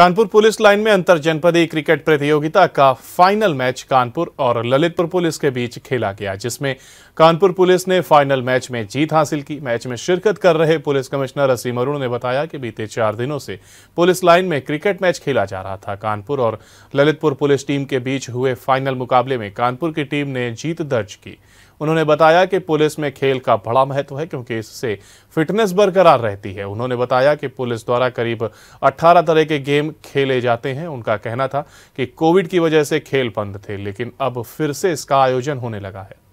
Kanpur police line में अंतर जनपदीय क्रिकेट प्रतियोगिता का फाइनल मैच कानपुर और ललितपुर पुलिस के बीच खेला गया, जिसमें कानपुर पुलिस ने फाइनल मैच में जीत हासिल की। मैच में शिरकत कर रहे पुलिस कमिश्नर असीम अरुण ने बताया कि बीते चार दिनों से पुलिस लाइन में क्रिकेट मैच खेला जा रहा था। कानपुर और ललितपुर पुलिस टीम के बीच हुए फाइनल मुकाबले में कानपुर की टीम ने जीत दर्ज की। उन्होंने बताया कि पुलिस में खेल का बड़ा महत्व है क्योंकि इससे फिटनेस बरकरार रहती है। उन्होंने बताया कि पुलिस द्वारा करीब 18 तरह के गेम खेले जाते हैं। उनका कहना था कि कोविड की वजह से खेल बंद थे, लेकिन अब फिर से इसका आयोजन होने लगा है।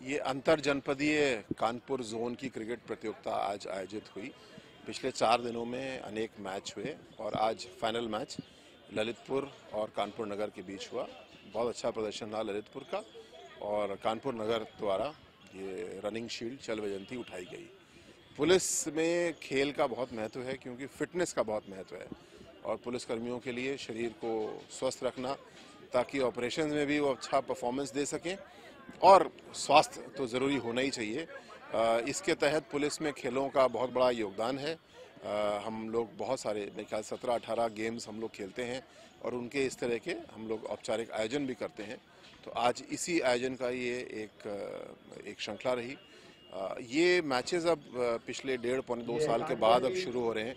ये अंतर जनपदीय कानपुर जोन की क्रिकेट प्रतियोगिता आज आयोजित हुई। पिछले चार दिनों में अनेक मैच हुए और आज फाइनल मैच ललितपुर और कानपुर नगर के बीच हुआ। बहुत अच्छा प्रदर्शन रहा ललितपुर का और कानपुर नगर द्वारा ये रनिंग शील्ड चल वजंती उठाई गई। पुलिस में खेल का बहुत महत्व है क्योंकि फिटनेस का बहुत महत्व है और पुलिस कर्मियों के लिए शरीर को स्वस्थ रखना ताकि ऑपरेशन में भी वो अच्छा परफॉर्मेंस दे सकें। और स्वास्थ्य तो ज़रूरी होना ही चाहिए। इसके तहत पुलिस में खेलों का बहुत बड़ा योगदान है। हम लोग बहुत सारे मेरे ख्याल सत्रह अठारह गेम्स हम लोग खेलते हैं और उनके इस तरह के हम लोग औपचारिक आयोजन भी करते हैं। तो आज इसी आयोजन का ये एक एक श्रृंखला रही। ये मैचेस अब पिछले डेढ़ पौने दो साल के बाद अब शुरू हो रहे हैं।